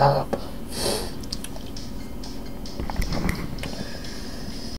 up.